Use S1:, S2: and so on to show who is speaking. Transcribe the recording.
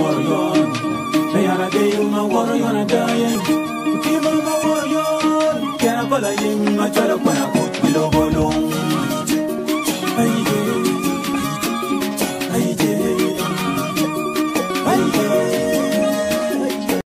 S1: warrior. Me I'm a warrior, I'm dying. Keep on a warrior. Can't follow him, I to put a